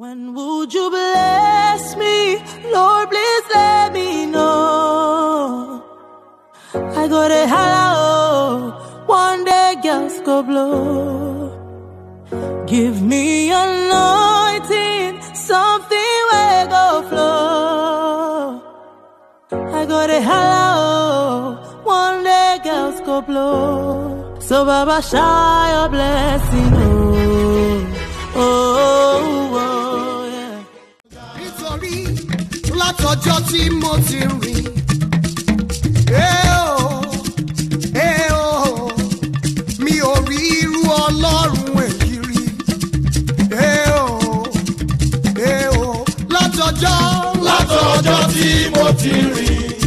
When would you bless me? Lord, please let me know. I got a hello, one day girls go blow. Give me anointing, something will go flow. I got a hello, one day girls go blow. So Baba, shower your blessing, oh, nítorí látọjọ́ tí mo ti rìn. ẹ ó, mi ò rí irú ọlọ́run èyí rí. ẹ ó, látọjọ́ látọjọ́ tí mo ti rìn.